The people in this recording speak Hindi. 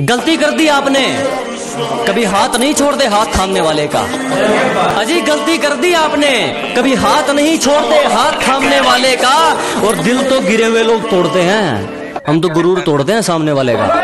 गलती कर दी आपने। कभी हाथ नहीं छोड़ते हाथ थामने वाले का। अजी गलती कर दी आपने, कभी हाथ नहीं छोड़ते हाथ थामने वाले का। और दिल तो गिरे हुए लोग तोड़ते हैं। हम तो गुरूर तोड़ते हैं सामने वाले का।